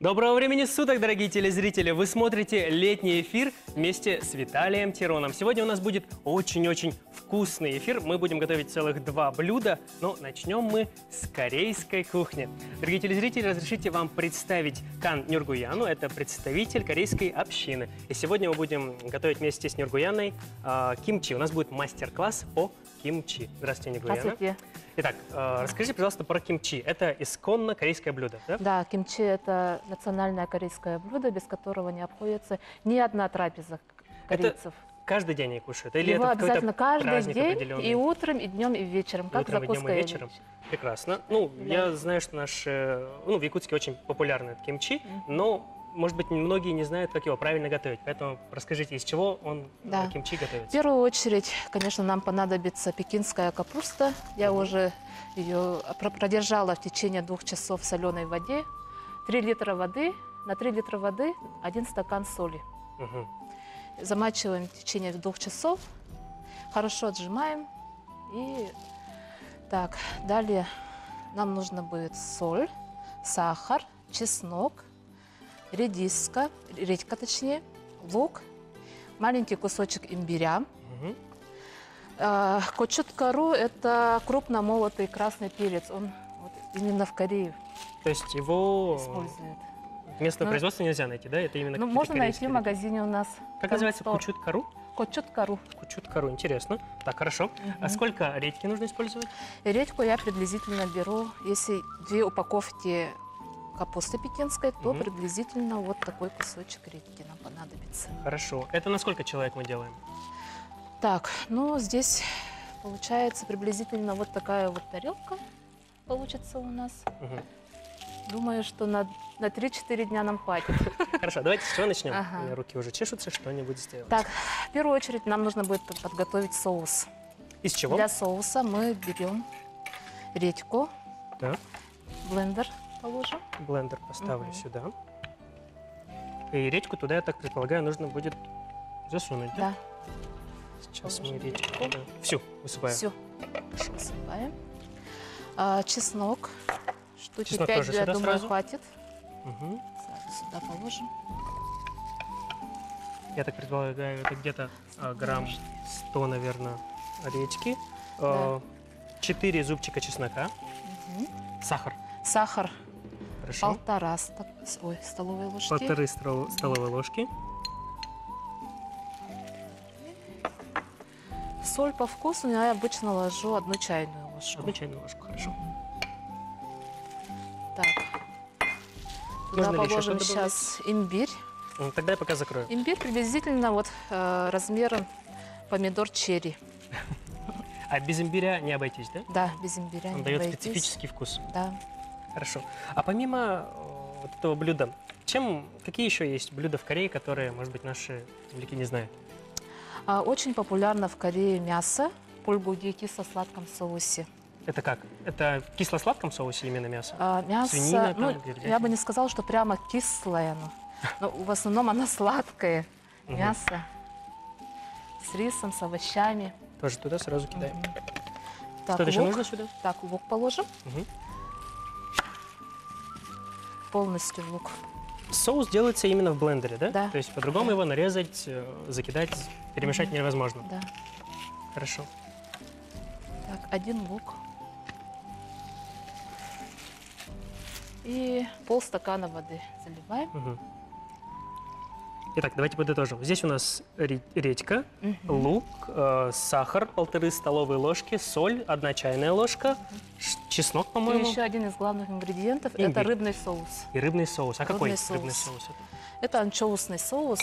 Доброго времени суток, дорогие телезрители! Вы смотрите летний эфир вместе с Виталием Тироном. Сегодня у нас будет очень-очень вкусный эфир. Мы будем готовить целых два блюда, но начнем мы с корейской кухни. Дорогие телезрители, разрешите вам представить Кан Нюргуяну. Это представитель корейской общины. И сегодня мы будем готовить вместе с Нюргуяной э, кимчи. У нас будет мастер-класс по кимчи. Здравствуйте, Нюргуяна. Здравствуйте. Итак, э, расскажите, пожалуйста, про кимчи. Это исконно корейское блюдо, да? Да, кимчи – это национальное корейское блюдо, без которого не обходится ни одна трапеза корейцев. Каждый день они кушают? Или Его это обязательно каждый день, и утром, и днем, и вечером, как Утром и днем, и закуска. вечером. Прекрасно. Ну, Да. я знаю, что наш, э, ну, в Якутске очень популярный этот кимчи, но, может быть, многие не знают, как его правильно готовить. Поэтому расскажите, из чего он, Да. кимчи, В готовится? первую очередь, конечно, нам понадобится пекинская капуста. Я уже ее про- продержала в течение двух часов в соленой воде. 3 литра воды, на 3 литра воды один стакан соли. Мгм. замачиваем в течение двух часов, хорошо отжимаем. И так, далее нам нужно будет соль, сахар, чеснок, редиска, редька точнее, лук, маленький кусочек имбиря. Мгм. А, Кочуткару – это крупно молотый красный перец. Он вот именно в Корее То есть его используют. местного Ну, производства нельзя найти, да? Это именно Ну, можно найти в магазине у нас. Как называется? Кучут-кару? Кочуткару. Кучут-кару, интересно. Так, хорошо. А Мгм. сколько редьки нужно использовать? Редьку я приблизительно беру, если две упаковки капусты пекинской, то Мгм. приблизительно вот такой кусочек редьки нам понадобится. Хорошо. Это на сколько человек мы делаем? Так, ну здесь получается приблизительно вот такая вот тарелка получится у нас. Мгм. Думаю, что на, на 3-4 дня нам хватит. Хорошо, давайте с чего начнем? Ага. Руки уже чешутся, что-нибудь сделать. Так, в первую очередь нам нужно будет подготовить соус. Из чего? Для соуса мы берем редьку, Да. блендер положим. Блендер поставлю Мгм. сюда. И редьку туда, я так предполагаю, нужно будет засунуть, да? Да, Сейчас мы Положим редьку редьку. туда. Всю высыпаем. Все, высыпаем. А, чеснок. Штуки Чеснок 5, тоже я думаю, сразу? хватит. Мгм. Сразу сюда положим. Я так предполагаю, это где-то а, грамм 100, наверное, редьки. А, Четыре зубчика чеснока. Мгм. Сахар. Сахар Хорошо. полтора ста- с- ой, столовые ложки. Полторы стол- столовые ложки. Соль по вкусу я обычно ложу одну чайную ложку. Одну чайную ложку. Хорошо. Так. Туда Нужно ли еще положим добавлять? сейчас имбирь. М, Тогда я пока закрою. Имбирь приблизительно вот э, размером помидор черри. А без имбиря не обойтись, да? Да, без имбиря Он не дает обойтись. специфический вкус. Да. Хорошо. А помимо э, вот этого блюда, чем, какие еще есть блюда в Корее, которые, может быть, наши земляки не знают? А, Очень популярно в Корее мясо пульгуги кисло-сладком соусе. Это как? Это в кисло-сладком соусе именно мясо? А, мясо, Свинина ну, я бы не сказала, что прямо кислое, но, но в основном оно сладкое. Мясо с рисом, с овощами. Тоже туда сразу кидаем. Так, Что-то еще нужно сюда? Так, лук положим. Мгм. Полностью лук. Соус делается именно в блендере, да? Да. То есть по-другому Да. его нарезать, э, закидать, перемешать невозможно. Да. Хорошо. Так, один лук. И полстакана воды заливаем. Мгм. Итак, давайте подытожим. Здесь у нас ре- редька, Мгм. лук, э, сахар, полторы столовые ложки, соль, одна чайная ложка, ш- чеснок, И по-моему, еще один из главных ингредиентов – это рыбный соус. и рыбный соус. А какой Рыбный рыбный соус. соус? это? Анчоусный соус,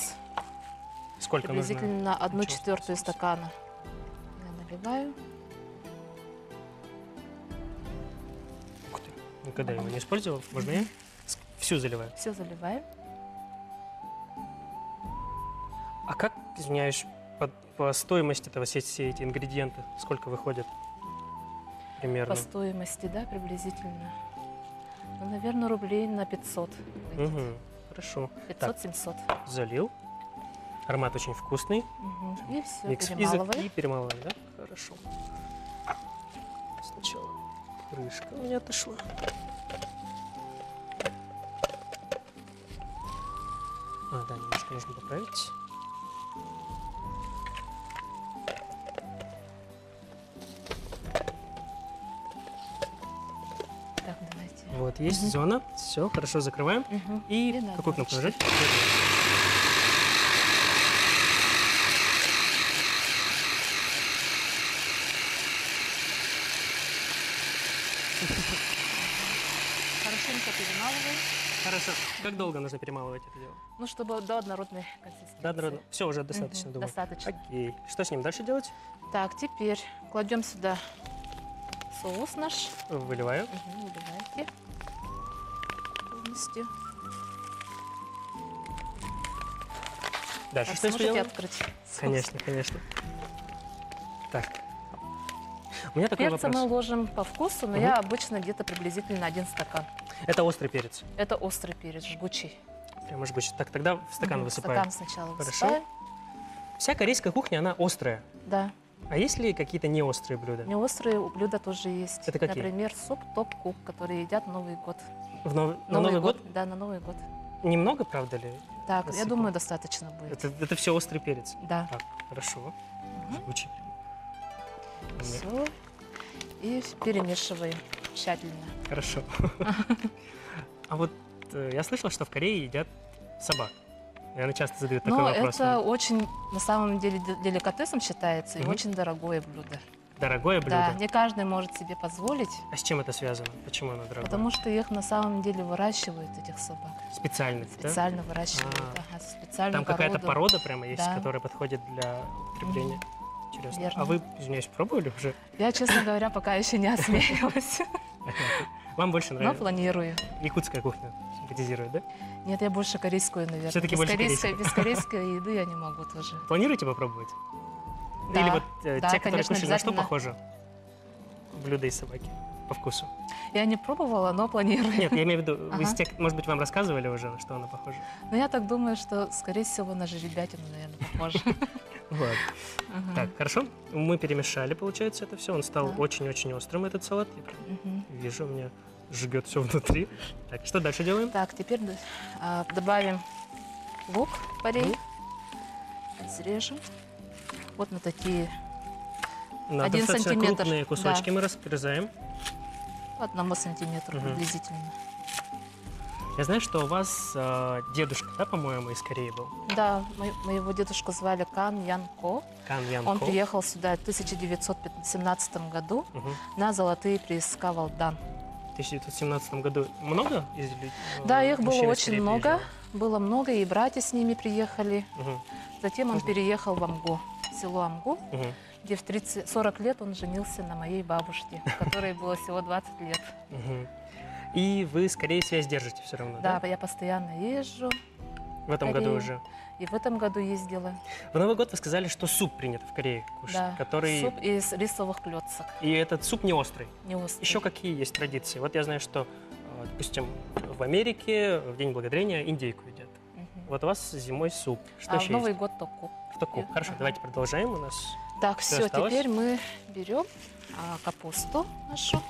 Сколько нужно? приблизительно одну анчоусного четвертую стакана. Я наливаю. Ух ты, никогда его не использовал. Можно я? Всю заливаю. Все заливаем. А как, извиняюсь, по, по стоимости этого все, все эти ингредиенты, сколько выходит примерно? По стоимости, да, приблизительно. Ну, наверное, рублей на 500. выйдет. Мгм, Хорошо. 500-700. Залил. Аромат очень вкусный. Мгм. И все, Микс перемалываем. и перемалываем, да? Хорошо. Сначала крышка у меня отошла. А, да, немножко нужно поправить. Вот, есть Мгм. зона. Все, хорошо, закрываем. Мгм. И И какую кнопку нажать? Хорошенько перемалываем. Хорошо. Как долго нужно перемалывать это дело? Ну, чтобы до однородной консистенции. Да, народно. Все, уже достаточно, Мгм, думаю. Достаточно. Окей. Что с ним дальше делать? Так, теперь кладем сюда соус наш. Выливаю. Мгм, Выливайте полностью. Дальше Так, что сможете делаем? открыть? Конечно, конечно. Так. У меня такой Перца мы ложим по вкусу, но Мгм. я обычно где-то приблизительно один стакан. Это острый перец. Это острый перец, жгучий. Прямо жгучий. Так, тогда в стакан Мгм, высыпаем. Стакан сначала Хорошо. высыпаем. Вся корейская кухня, она острая. Да. А есть ли какие-то неострые блюда? Неострые блюда тоже есть. Это какие? Например, суп топ-кук, который едят Новый год. В Нов- На Новый год? Да, на Новый год. Немного, правда ли? Так, я Насыпем. думаю, достаточно будет. Это, это все острый перец. Да. Так, хорошо. Жгучий. Мне- Все. И перемешиваем тщательно. Хорошо. А вот э, я слышал, что в Корее едят собак. Наверное, часто задают такой Но вопрос. это очень, на самом деле, де- деликатесом считается и очень дорогое блюдо. Дорогое блюдо. Да, не каждый может себе позволить, А с чем это связано? Почему оно дорогое? потому что их на самом деле выращивают, этих собак. Специально, да? Специально выращивают. А. ага, специальную Там какая-то порода прямо есть, Да. которая подходит для употребления. Интересно. Верно. А вы, извиняюсь, пробовали уже? Я, честно говоря, пока еще не осмелилась, Вам больше но нравится? планирую. Якутская кухня симпатизирует, да? Нет, я больше корейскую, наверное. Всё-таки без, больше корейской. без корейской еды я не могу тоже. Планируете попробовать? Да, Или вот э, да, те, которые конечно, кушали, на что похоже? Блюда из собаки по вкусу. Я не пробовала, но планирую. Нет, я имею в виду, вы Ага. тех, может быть, вам рассказывали уже, на что она похожа? Но я так думаю, что, скорее всего, на жеребятину, наверное, похоже. Вот. Ага. Так, хорошо. Мы перемешали, получается, это все. Он стал Да. очень-очень острым, этот салат. Я прям Мгм. вижу, у меня жгет все внутри. Так, что дальше делаем? Так, теперь а, добавим лук порей. Мгм. Вот на такие, На Один достаточно сантиметр, крупные кусочки да. мы разрезаем. по одному сантиметру Мгм. приблизительно. Я знаю, что у вас э, дедушка, да, по-моему, из Кореи был? Да, мо- моего дедушку звали Кан Ян Ко. Кан Ян Он приехал сюда в 1917 году Мгм. на золотые прииска Валдан. В 1917 году много из лю- э, Да, их было очень много. Было много, и братья с ними приехали. Мгм, Затем он Мгм. переехал в Амгу, в село Амгу, мгм, где в 30, 40 лет он женился на моей бабушке, которой было всего 20 лет. мгм. И вы с Кореей связь держите все равно, да? Да, я постоянно езжу, В этом году Корею. уже. и в этом году ездила. В Новый год вы сказали, что суп принято в Корее кушать, Да, который... суп из рисовых клеток, И этот суп не острый. не острый. Еще какие есть традиции? Вот я знаю, что, э, допустим, в Америке в День Благодарения индейку едят. Мгм. Вот у вас зимой суп. Что а в еще Новый есть? год току. В таку. Ага. Хорошо, давайте продолжаем. У нас Так, все, осталось? теперь мы берем а, капусту нашу,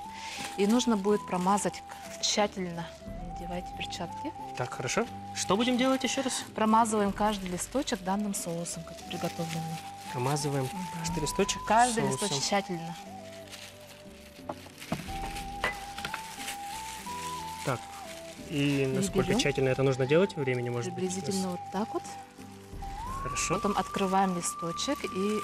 и нужно будет промазать тщательно. Надевайте перчатки. так хорошо. Что будем делать еще раз? Промазываем каждый листочек данным соусом, как приготовленным. Промазываем Мгм. каждый листочек Каждый соусом. листочек тщательно. Так. И насколько берем. тщательно это нужно делать? Времени может быть. Приблизительно вот так вот. Хорошо. Потом открываем листочек и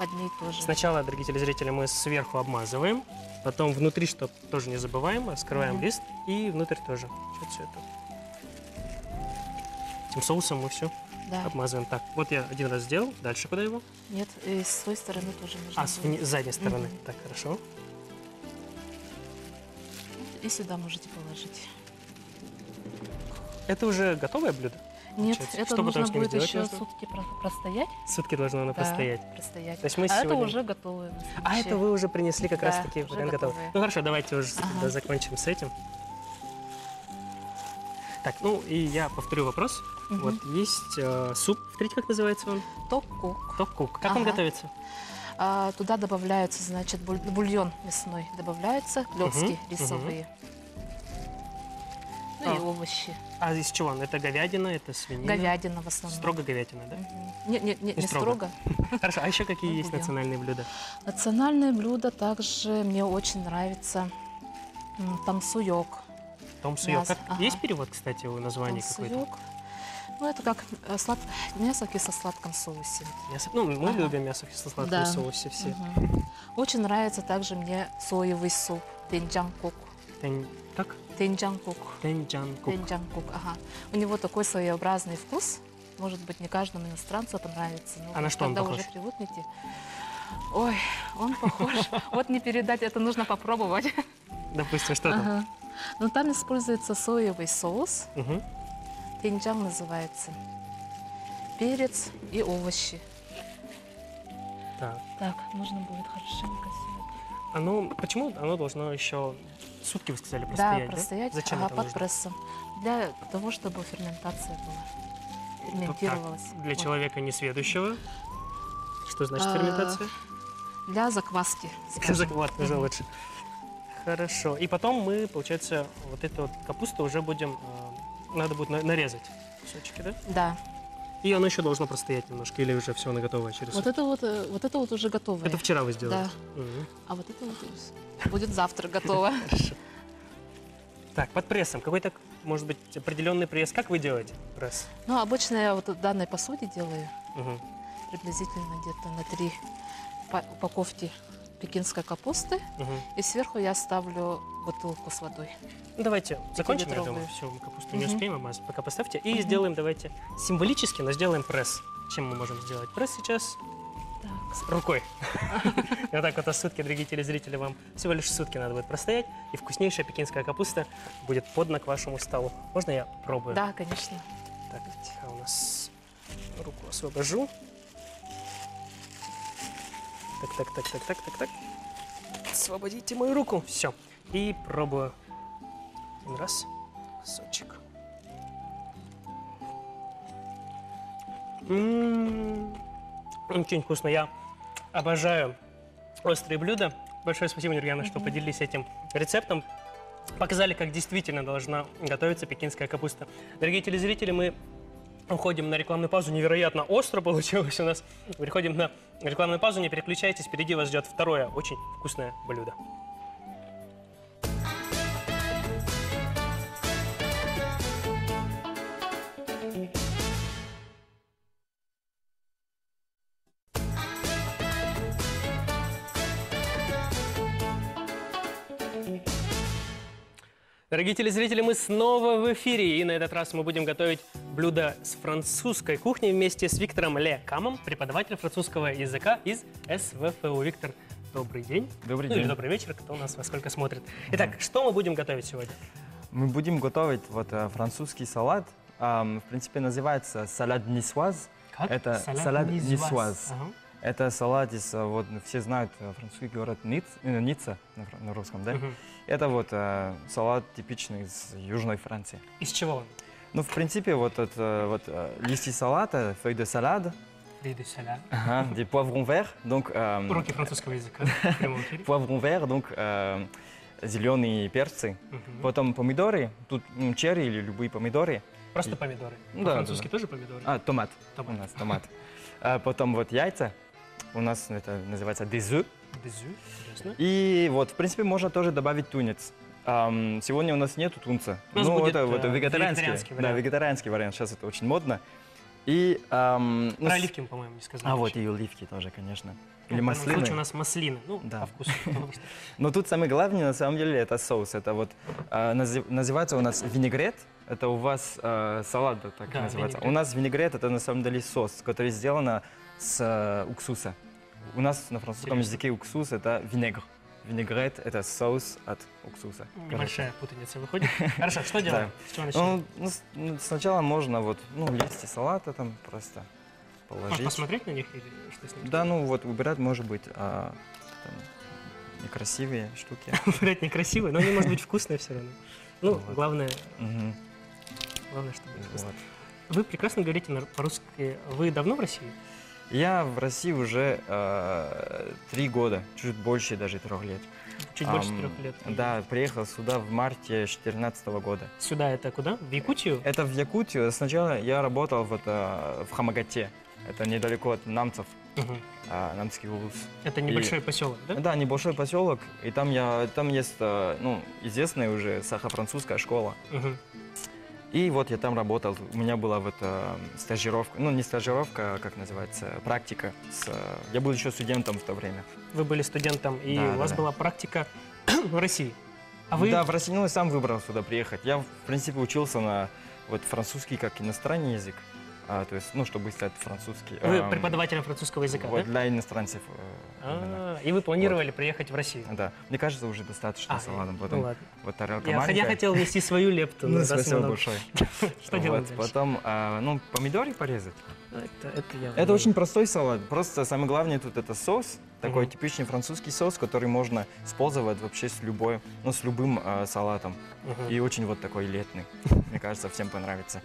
под ней тоже. Сначала, дорогие телезрители, мы сверху обмазываем, потом внутри, что тоже не забываем, раскрываем Мгм. лист и внутрь тоже. все это. Этим соусом мы все Да. обмазываем. Так, вот я один раз сделал. Дальше куда его? Нет, и с той стороны тоже нужно. А, с, с задней стороны. Мгм. Так, хорошо. И сюда можете положить. Это уже готовое блюдо? Нет, Получается. это Что нужно будет сделать еще нужно? сутки про- простоять. Сутки должно оно Да, простоять. простоять. То есть мы а это сегодня- уже готовое. на А это вы уже принесли как Да, раз таки уже вариант готовый. готовые. Ну хорошо, давайте уже Ага. закончим с этим. Так, ну и я повторю вопрос. Мгм. Вот есть э, суп, повторите, как называется он? Ток-кук. Токкук. Как он Ага. готовится? А, туда добавляются, значит, буль- бульон мясной. Добавляются клетки Мгм, рисовые. Ну и А. овощи. А из чего? Это говядина, это свинина? Говядина в основном. Строго говядина, да? Мгм. Не, не, не, Не не строго. строго. Хорошо, а еще какие есть Будем. национальные блюда? Национальное блюдо также мне очень нравится тамсуёк. Том суёк. Мясо, Как- ага. Есть перевод, кстати, у названия какой-то? Тамсуёк. Ну, это как э, слад... мясо в кисло-сладком соусе. Мясо. Ну, мы Ага. любим мясо в кисло-сладком Да. соусе все. Мгм. Очень нравится также мне соевый суп. Тенджанкук. Тен- Как? Тенджанкук. Тенджанкук. Тенджанкук, ага. У него такой своеобразный вкус. Может быть, не каждому иностранцу понравится. но А на что он когда похож? уже привыкнете. Ой, он похож. Вот не передать, это нужно попробовать. Допустим, что там? Ага. Но там используется соевый соус. Тенджан называется. Перец и овощи. Так. Так, нужно будет хорошенько сегодня. Оно, почему оно должно еще сутки, вы сказали, Да, простоять, да? простоять Зачем ага, это под нужно? прессом. Для того, чтобы ферментация была. Ферментировалась. Так, для Вот. человека несведущего. Что значит А, ферментация? Для закваски. скажем. Вот, уже лучше. Хорошо. И потом мы, получается, вот эту вот капусту уже будем, э, надо будет на- нарезать кусочки, да? Да. И оно еще должно простоять немножко, или уже все, оно готово через Вот это вот, э, вот это вот уже готово. Это вчера вы сделали? Да. Мгм. А вот это вот будет завтра готово. Хорошо. Так, под прессом. Какой-то, может быть, определенный пресс. Как вы делаете пресс? Ну, обычно я вот в данной посуде делаю Мгм. приблизительно где-то на три па- упаковки пекинской капусты. Мгм. И сверху я ставлю бутылку с водой. Ну, давайте закончим, я думаю. Все, капусту не Мгм. успеем обмазать. Пока поставьте. И Мгм. сделаем, давайте, символически, но сделаем пресс. Чем мы можем сделать пресс сейчас? Так. Рукой. И вот так вот а сутки, дорогие телезрители, вам всего лишь сутки надо будет простоять, и вкуснейшая пекинская капуста будет подана к вашему столу. Можно я пробую? Да, конечно. Так, а у нас руку освобожу. Так, так, так, так, так, так, так. Освободите мою руку. Все. И пробую. Один раз. Сочек. М, Очень вкусно. Я обожаю острые блюда. Большое спасибо, Нурьяна, что Мгм. поделились этим рецептом. Показали, как действительно должна готовиться пекинская капуста. Дорогие телезрители, мы уходим на рекламную паузу. Невероятно остро получилось у нас. Переходим на рекламную паузу. Не переключайтесь. Впереди вас ждет второе очень вкусное блюдо. Дорогие телезрители, мы снова в эфире, и на этот раз мы будем готовить блюдо с французской кухни вместе с Виктором Ле Камом, преподавателем французского языка из СВФУ. Виктор, добрый день. Добрый ну или день. добрый вечер, кто у нас во сколько смотрит. Итак, что мы будем готовить сегодня? Мы будем готовить вот э, французский салат. В принципе, называется салат нисуаз. Как? Это салат нисуаз. Ага. Это салат из, э, вот все знают э, французский город Ниц, э, Ницца на, на русском, да? Мгм. Это вот э, салат типичный из Южной Франции. Из чего он? Ну, в принципе, вот это вот э, листья салата, feuilles de salade, Виды салат. ага, des poivrons verts, donc euh, Уроки французского языка poivrons verts, donc euh, зеленые перцы, Мгм. потом помидоры, тут м, черри или любые помидоры, Просто помидоры. Ну да, По-французски да, тоже помидоры? а, томат. Томат. У нас томат. А потом вот яйца. У нас это называется œufs. Безю. Интересно. И вот, в принципе, можно тоже добавить тунец. Ам, сегодня у нас нету тунца. У нас ну, будет, это вот э, вегетарианский. вегетарианский Да, вариант. вегетарианский вариант. Сейчас это очень модно. И... ну, Про с- оливки мы, по-моему, не сказали. А вот и оливки тоже, конечно. Ну, Или в данном случае у маслины. нас маслины. Ну, Да. по вкусу. Но тут самое главное, на самом деле, это соус. Это вот а, называется у нас винегрет. Это у вас а, салат да, так Да, называется. винегрет. У нас винегрет это на самом деле сос, который сделан с а, уксуса. У нас на французском Интересно. языке уксус это винегр. Винегрет это соус от уксуса. Небольшая путаница выходит. Хорошо, что делаем? Ну, ну, ну, сначала можно вот, ну, листья салата там просто Может, положить. посмотреть на них или что с ними? Да, ну вот убирать может быть а, там, некрасивые штуки. Выбирать некрасиво, но они, может быть, вкусные все равно. Ну, Вот. главное, главное, чтобы было вкусно. Вот. Вы прекрасно говорите по-русски. Вы давно в России? Я в России уже э, три года, чуть больше даже трех лет. Чуть больше трех лет. Да, приехал сюда в марте 2014 года. Сюда это куда? В Якутию? Это в Якутию. Сначала я работал вот, э, в Хамагате. Это недалеко от Намцев, Мгм. а, Намский улус. Это небольшой поселок, да? Да, небольшой поселок, и там я, там есть, э, ну, известная уже сахо-французская школа. Мгм. И вот я там работал. У меня была вот э, стажировка, ну не стажировка, а как называется, практика. С, э, я был еще студентом в то время. Вы были студентом, и Да, у да, вас да. была практика в России. А вы Да, в России, ну, я сам выбрал сюда приехать. Я, в принципе, учился на вот французский как иностранный язык. А, то есть, ну, чтобы стать французский. Вы эм, преподавателем французского языка, вот да? для иностранцев. э, именно. А, и вы планировали приехать в Россию. Да. Мне кажется, уже достаточно А, салатом. ну Потом ладно. вот тарелка Я, я маленькая. хотел внести свою лепту. Ну, спасибо большое. Что Вот, дальше? Потом, а, ну, помидоры порезать. Это, я очень простой салат. Просто самое главное тут это соус, такой типичный французский соус, который можно использовать вообще с любой, ну, с любым а, салатом. И очень вот такой летный. Мне кажется, всем понравится.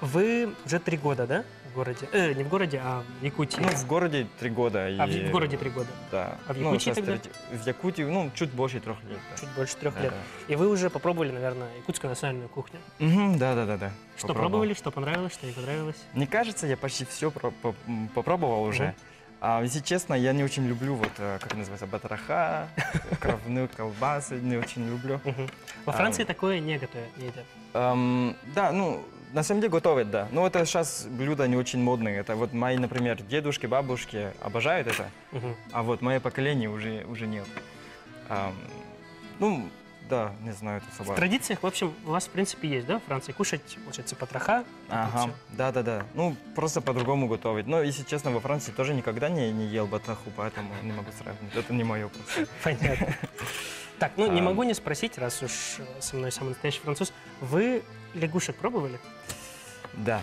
Вы уже три года, да, в городе? Э, не в городе, а в Якутии. Ну, в городе три года. а в, и- в городе три года. Да. А в Ну, Якутии сейчас тогда? В Якутии, ну, чуть больше трех лет. да. Чуть больше трех Да, лет. да. И вы уже попробовали, наверное, якутскую национальную кухню. Мгм, Да, да, да, да. Что Попробовал. пробовали, что понравилось, что не понравилось? Мне кажется, я почти все попробовал уже. Мгм. А, если честно, я не очень люблю, вот, э, как называется, батраха, кровную колбасы, не очень люблю. Во А, Франции такое не готовят, не едят. Эм, да, ну, на самом деле готовят, да. Но это сейчас блюда не очень модные. Это вот мои, например, дедушки, бабушки обожают это, Мгм. а вот мое поколение уже, уже нет. Эм, ну, да, не знаю, это В собака. традициях, в общем, у вас, в принципе, есть, да, в Франции кушать, получается, потроха. Ага, да, да, да. Ну, просто по-другому готовить. Но, если честно, во Франции тоже никогда не, не ел батраху, поэтому не могу сравнить. Это не мое просто. Понятно. Так, ну не могу не спросить, раз уж э, со мной самый настоящий француз, вы лягушек пробовали? Да.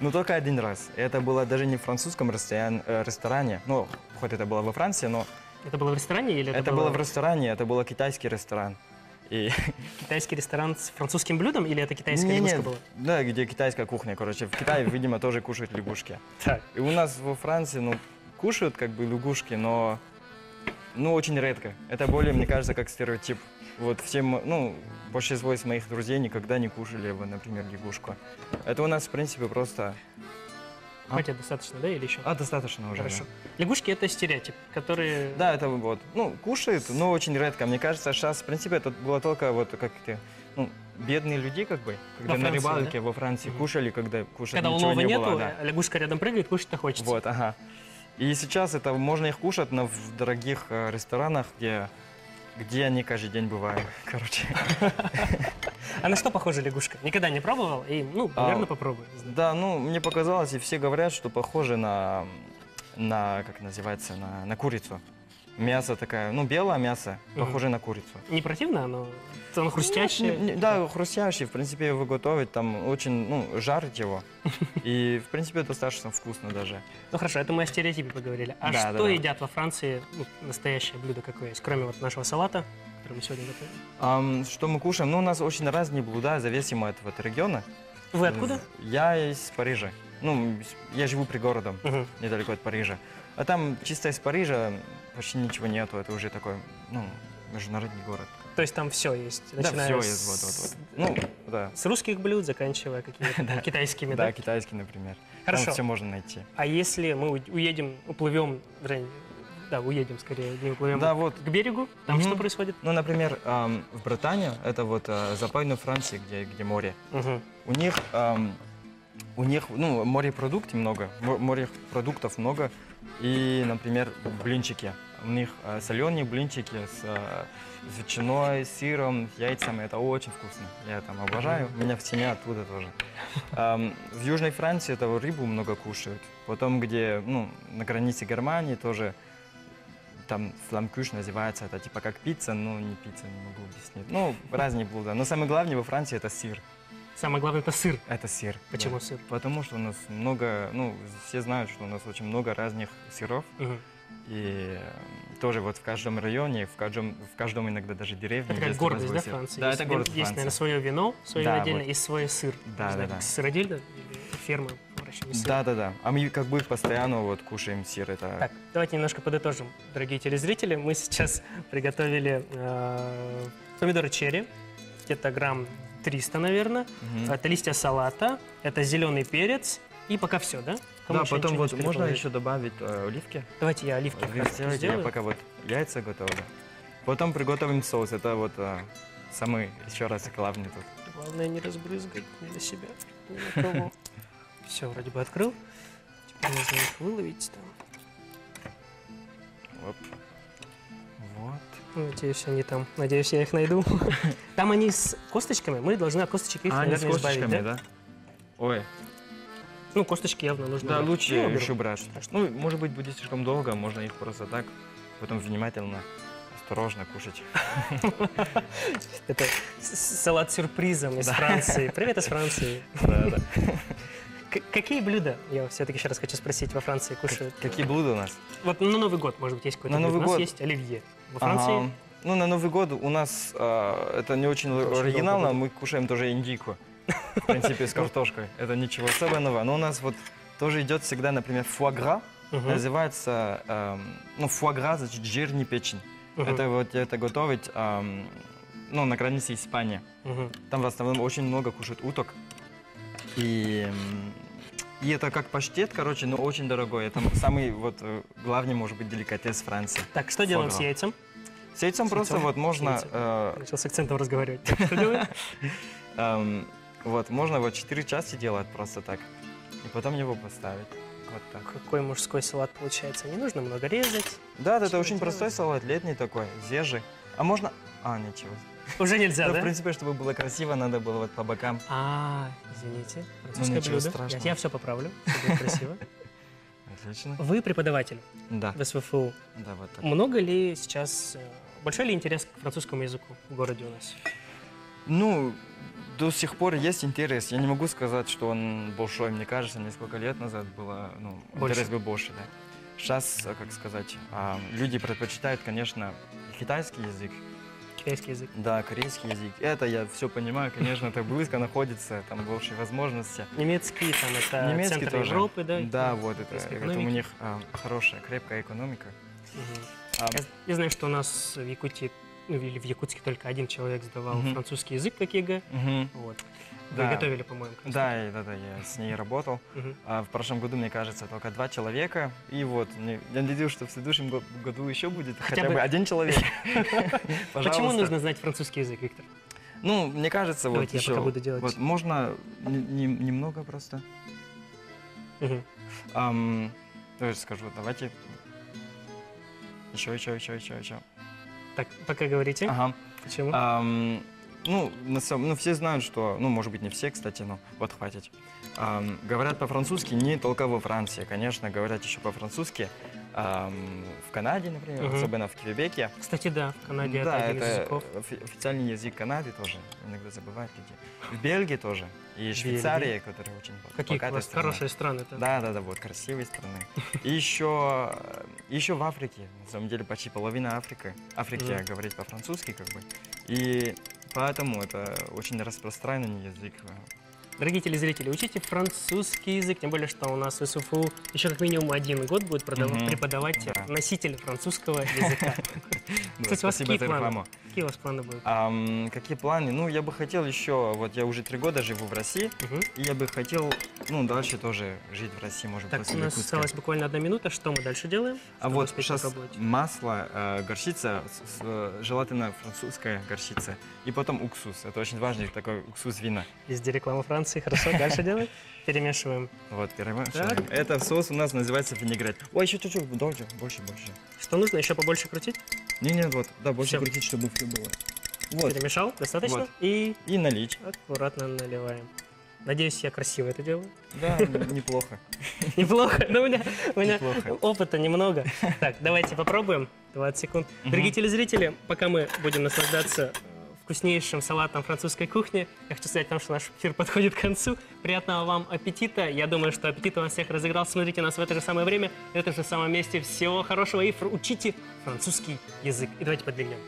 Но только один раз. Это было даже не в французском ресторан- э, ресторане. Ну, хоть это было во Франции, но Это было в ресторане или это, это было в ресторане, это был китайский ресторан. И китайский ресторан с французским блюдом или это китайская Не, лягушка не, была? Да, где китайская кухня, короче. В Китае, видимо, тоже кушают лягушки. Так. И у нас во Франции, ну, кушают как бы лягушки, но, ну, очень редко. Это более, мне кажется, как стереотип. Вот все, м- ну, большинство из моих друзей никогда не кушали, вот, например, лягушку. Это у нас, в принципе, просто... А? Хватит достаточно, да, или еще? А, достаточно уже, Хорошо. да. Лягушки это стереотип, который... Да, это вот, ну, кушают, но очень редко. Мне кажется, сейчас, в принципе, это было только вот как это, ну, бедные люди, как бы, когда на Франции, рыбалке во Франции Мгм. кушали, когда кушать Когда улова не нету, было. да. а лягушка рядом прыгает, кушать-то хочется. Вот, ага. И сейчас это можно их кушать, но в дорогих э, ресторанах, где, где они каждый день бывают. Короче. А на что похожа лягушка? Никогда не пробовал? И, ну, А, наверное, попробую. Да, ну, мне показалось, и все говорят, что похоже на, на как называется, на, на курицу. Мясо такое, ну, белое мясо, похоже на курицу. Не противно, оно, оно хрустящее. Ну, не- да, хрустящий, в принципе, его готовить, там очень, ну, жарить его. И, в принципе, достаточно вкусно даже. Ну хорошо, это мы о стереотипе поговорили. А Да, что да, да. едят во Франции, ну, настоящее блюдо какое есть, кроме вот нашего салата, который мы сегодня готовим? Ам, что мы кушаем? Ну, у нас очень разные блюда, зависимо от вот, региона. Вы откуда? Я из Парижа. Ну, я живу пригородом, Мгм. недалеко от Парижа. А там чисто из Парижа почти ничего нету. Это уже такой, ну, международный город. То есть там все есть, да, все с, есть, вот, вот, вот. Ну, да. с русских блюд, заканчивая какими-то китайскими, да? Да, китайский, например. Хорошо. Там все можно найти. А если мы уедем, уплывем, вернее, да, уедем скорее, не уплывем Да, вот. к берегу, там Мгм. что происходит? Ну, например, ам, в Британии, это вот э, западной Франции, где, где море, Мгм. у них, ам, у них, ну, морепродуктов много, мо- морепродуктов много, и, например, блинчики. У них э, соленые блинчики с, э, с ветчиной, с сыром, яйцами, это очень вкусно. Я там обожаю, у меня в семье оттуда тоже. В Южной Франции это рыбу много кушают. Потом, где, ну, на границе Германии тоже там фламкюш называется, это типа как пицца, но не пицца, не могу объяснить. Ну, разные блюда. Но самое главное во Франции это сыр. Самое главное это сыр. Это сыр. Почему да. сыр? Потому что у нас много, ну, все знают, что у нас очень много разных сыров. Мгм. И тоже вот в каждом районе, в каждом, в каждом иногда даже деревне. Это как гордость, да. Франции? Да, есть, это город Есть, наверное, Франции. свое вино, свое Да, отдельно, вот. и свой сыр. Да, да, да. Или ферма в еще не сыр. Да, да, да. А мы как бы постоянно вот кушаем сыр. Это Так, давайте немножко подытожим, дорогие телезрители. Мы сейчас приготовили э, помидоры черри, где-то грамм 300, наверное. Мгм. Это листья салата, это зеленый перец. И пока все, да? Кому Да, потом вот можно еще добавить э, оливки. Давайте я оливки сделайте, я сделаю. пока вот яйца готовлю. Потом приготовим соус. Это вот э, самый, еще раз, главный тут. Главное не разбрызгать ни на себя, ни на кого. Все, вроде бы открыл. Теперь нужно их выловить там. Оп. Ну, Надеюсь, они там. Надеюсь, я их найду. Там они с косточками. Мы должны от косточек их, А, они с наверное, избавить, косточками, да? да? Ой, Ну, косточки явно нужно. да, брать. лучше Я еще брать. Ну, может быть, будет слишком долго, можно их просто так, потом внимательно, осторожно кушать. Это салат сюрпризом из Франции. Привет из Франции. Да, да. Какие блюда, я все-таки еще раз хочу спросить, во Франции кушают? Какие блюда у нас? Вот на Новый год, может быть, есть какой-то На. Новый У нас год? есть оливье. Во Франции Ага. Ну, на Новый год у нас а, это не очень, оригинально, мы кушаем тоже индейку. В принципе, с картошкой. Это ничего особенного. Но у нас вот тоже идет всегда, например, фуагра. Мгм, Называется, эм, ну, фуагра, значит, жирный печень. мгм, Это вот это готовить, эм, ну, на границе Испании. мгм. Там в основном очень много кушают уток. И, и это как паштет, короче, но очень дорогой. Это самый вот э, главный, может быть, деликатес Франции. Так, что делаем с Фуагра. яйцем? С яйцем С просто яйцом? вот можно, С яйцем. э, Начал с акцентом разговаривать. Эм, вот можно вот четыре части делать просто так, и потом его поставить. Вот так. Какой мужской салат получается? Не нужно много резать. Да, это очень простой салат, летний такой, свежий. А можно... А, ничего. Уже нельзя, Да, в принципе, чтобы было красиво, надо было вот по бокам. А, извините. Французское ничего блюдо. страшного. Я, все поправлю. будет красиво. Отлично. Вы преподаватель Да, в СВФУ. да, вот так. Много ли сейчас, э, большой ли интерес к французскому языку в городе у нас? Ну, до сих пор есть интерес. Я не могу сказать, что он большой. Мне кажется, несколько лет назад было, ну, Больше. интерес был больше, да. Сейчас, э, как сказать, а, люди предпочитают, конечно, китайский язык, Китайский язык. да, корейский язык. Это я все понимаю, конечно, это близко находится, там больше возможностей. Немецкий, там это Немецкий центр тоже. Европы, да? Да, вот это, это у них а, хорошая, крепкая экономика. Мгм. А, Я, я знаю, что у нас в Якутии, ну или в Якутске только один человек сдавал Мгм. французский язык как ЕГЭ. мгм. Вот. Вы Да. готовили, по-моему. Да, и- да, да, я с ней работал. Мгм. А в прошлом году, мне кажется, только два человека. И вот, мне- я надеюсь, что в следующем го- году еще будет хотя, бы- бы один человек. Почему Пожалуйста. нужно знать французский язык, Виктор? Ну, мне кажется, вот Давайте я еще... пока буду делать. Вот можно не- не- немного просто. Мгм. Ам, давайте скажу, давайте... Еще, еще, еще, еще, еще. Так, пока говорите. Ага. Почему? Ам, ну, на самом, ну, все знают, что, ну, может быть, не все, кстати, но вот хватит. Ам, говорят по-французски не только во Франции, конечно, говорят еще по-французски ам, в Канаде, например, Мгм. особенно в Квебеке. Кстати, да, в Канаде да, это это языков. офи- официальный язык Канады тоже, иногда забывают люди. В Бельгии тоже, и Швейцария, которая очень Какие у богатая вас страна. хорошие страны-то. Да, да, да, вот, красивые страны. И еще, еще в Африке, на самом деле почти половина Африки, Африки Мгм. говорит по-французски, как бы. И поэтому это очень распространенный язык. Дорогие телезрители, учите французский язык, тем более, что у нас в СУФУ еще как минимум один год будет продав- преподавать Да. носитель французского языка. Кстати, у вас спасибо какие за планы? рекламу. Какие у вас планы будут? Ам, какие планы? Ну, я бы хотел еще, вот я уже три года живу в России, Мгм. и я бы хотел, ну, дальше тоже жить в России, может, Так, у после нас Якутска. осталась буквально одна минута. Что мы дальше делаем? А вот сейчас попробовать? масло, э, горчица, с- э, желательно французская горчица, и потом уксус. Это очень важный такой уксус вина. Везде реклама Франции. Хорошо, дальше делаем. Перемешиваем. Вот, перемешиваем. Это соус у нас называется винегрет. Ой, еще чуть-чуть, больше, больше. Что нужно? Еще побольше крутить? Не, не, вот, да, больше Всё. крутить, чтобы все было. Вот, Перемешал? Достаточно? Вот. И и налить. аккуратно наливаем. Надеюсь, я красиво это делаю. Да, неплохо. Неплохо, но у меня, у меня опыта немного. Так, давайте попробуем. 20 секунд. Дорогие телезрители, пока мы будем наслаждаться вкуснейшим салатом французской кухни, я хочу сказать вам, что наш эфир подходит к концу. Приятного вам аппетита. Я думаю, что аппетит у вас всех разыграл. Смотрите нас в это же самое время, в этом же самом месте. Всего хорошего и учите французский язык. И давайте подвигнем.